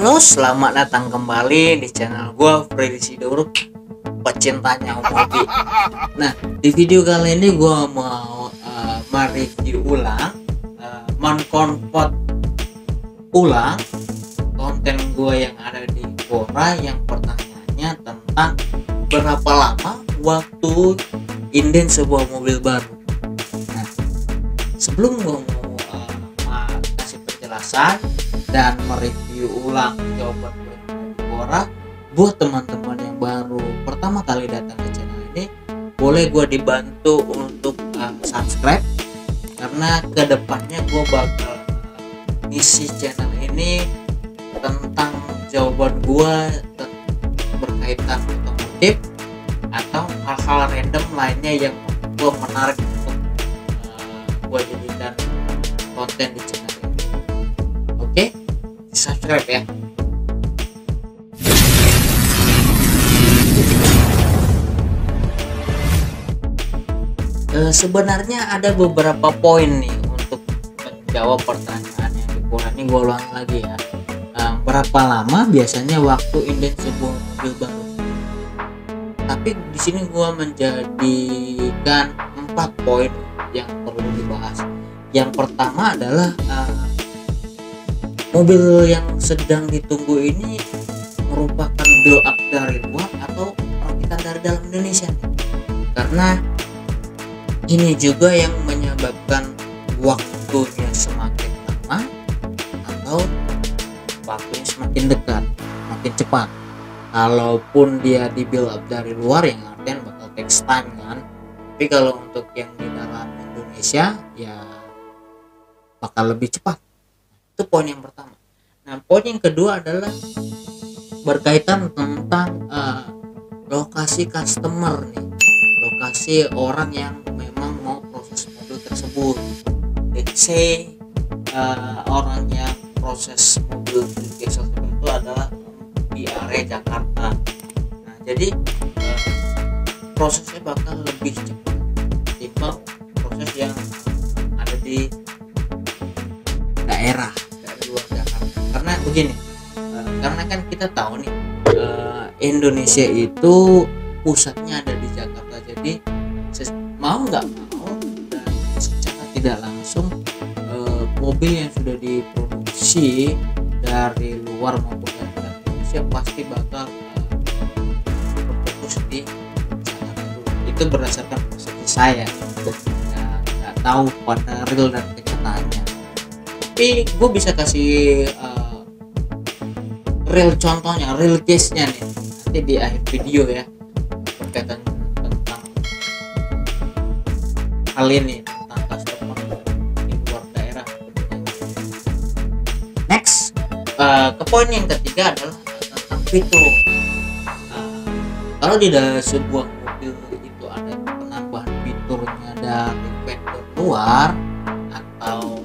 Halo, selamat datang kembali di channel gua Freddy Sidoruk pecintanya mobil. Nah, di video kali ini gua mau uh, mereview ulang uh, mengkonvert ulang konten gua yang ada di Quora yang pertanyaannya tentang berapa lama waktu inden sebuah mobil baru. Nah, sebelum gua mau uh, kasih penjelasan dan mereview ulang jawaban gue Quora buat teman-teman yang baru pertama kali datang ke channel ini boleh gue dibantu untuk uh, subscribe karena ke depannya gue bakal isi channel ini tentang jawaban gue berkaitan otomotif atau hal-hal random lainnya yang gue menarik untuk uh, gue jadikan konten di channel? Di subscribe ya. E, sebenarnya ada beberapa poin nih untuk menjawab pertanyaan yang dikurangi. Gue ulang lagi ya. E, berapa lama biasanya waktu inden sebuah mobil baru? Tapi di sini gue menjadikan empat poin yang perlu dibahas. Yang pertama adalah uh, mobil yang sedang ditunggu ini merupakan build up dari luar atau rakitan dari dalam Indonesia. Karena ini juga yang menyebabkan waktunya semakin lama atau waktunya semakin dekat makin cepat. Kalaupun dia di build up dari luar yang artinya bakal takes time kan? Tapi kalau untuk yang di dalam Indonesia ya bakal lebih cepat itu poin yang pertama. Nah poin yang kedua adalah berkaitan tentang uh, lokasi customer nih. Lokasi orang yang memang mau proses mobil tersebut. Let's say uh, orang yang proses mobil diesel itu adalah di area Jakarta. Nah jadi uh, prosesnya bakal lebih cepat karena kan kita tahu nih uh, Indonesia itu pusatnya ada di Jakarta. Jadi mau nggak mau dan secara tidak langsung uh, mobil yang sudah diproduksi dari luar maupun dari Indonesia pasti bakal uh, berfokus di Jakarta itu berdasarkan persepsi saya. Nggak tahu pada real dan kenyataannya. Tapi gue bisa kasih uh, real contohnya real case nya nih. Nanti di akhir video ya berkaitan tentang hal ini tentang customer di luar daerah. Next uh, ke poin yang ketiga adalah tentang fitur. Uh, kalau di dalam sebuah mobil itu ada penambahan fiturnya dari vendor luar atau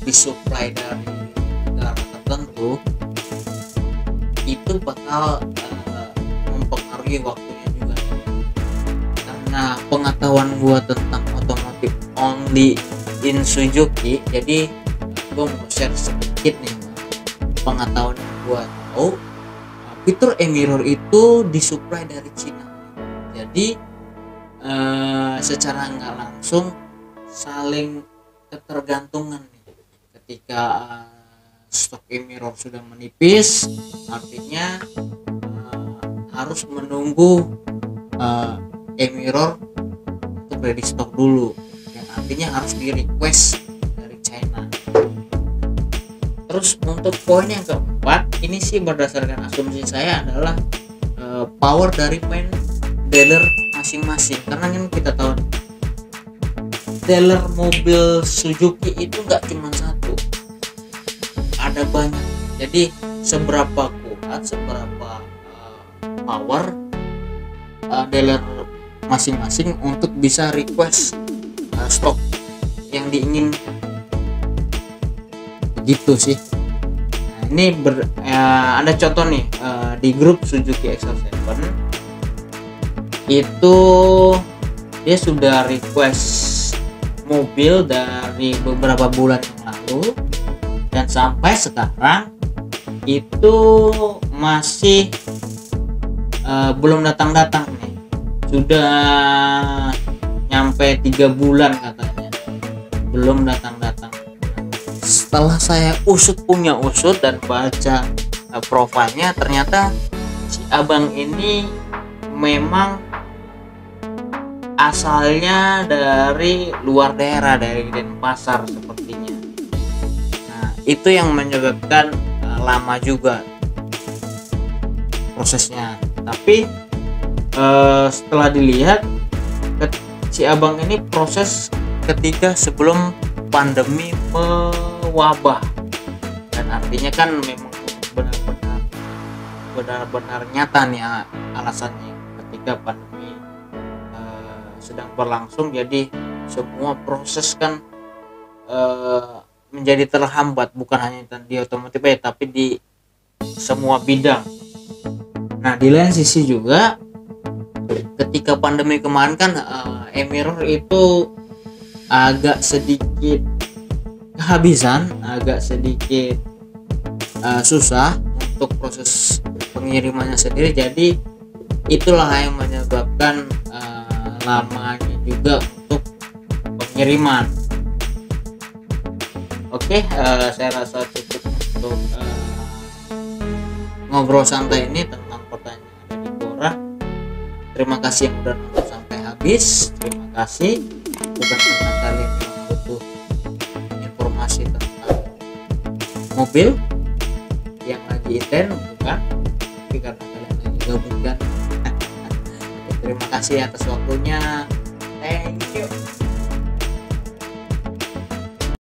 disuplai dari tertentu itu bakal uh, mempengaruhi waktunya juga. Karena pengetahuan gua tentang otomotif only in Suzuki jadi gua mau share sedikit nih pengetahuan yang gua tahu fitur e-mirror itu disuplai dari Cina. Jadi uh, secara nggak langsung saling ketergantungan nih ketika uh, stok e-mirror sudah menipis artinya uh, harus menunggu uh, e-mirror untuk ready stock dulu. Yang artinya harus di request dari China. Terus untuk poin yang keempat ini sih berdasarkan asumsi saya adalah uh, power dari main dealer masing-masing. Karena kan kita tahu dealer mobil Suzuki itu nggak cuma satu ada banyak. Jadi seberapa kuat seberapa uh, power uh, dealer masing-masing untuk bisa request uh, stok yang diinginkan. Begitu sih. Nah, ini ber, uh, ada contoh nih uh, di grup Suzuki XL7 itu dia sudah request mobil dari beberapa bulan yang lalu sampai sekarang itu masih uh, belum datang-datang nih. Sudah nyampe tiga bulan katanya. Belum datang-datang. Setelah saya usut punya usut dan baca uh, profilnya ternyata si abang ini memang asalnya dari luar daerah dari Denpasar sepertinya nah itu yang menyebabkan uh, lama juga prosesnya. Tapi uh, setelah dilihat si abang ini proses ketika sebelum pandemi mewabah. Dan artinya kan memang benar-benar benar-benar nyata nih alasannya ketika pandemi uh, sedang berlangsung. Jadi semua proses kan uh, menjadi terhambat bukan hanya di otomotif ya tapi di semua bidang nah di lain sisi juga ketika pandemi kemarin kan uh, Emiror itu agak sedikit kehabisan, agak sedikit uh, susah untuk proses pengirimannya sendiri. Jadi itulah yang menyebabkan uh, lamanya juga untuk pengiriman. Oke, uh, saya rasa cukup untuk uh, ngobrol santai ini tentang pertanyaan dari Dora. Terima kasih yang sudah nonton sampai habis. Terima kasih bukan karena kalian yang butuh informasi tentang mobil yang lagi inten bukan tapi karena kalian lagi gabungkan terima kasih atas waktunya thank you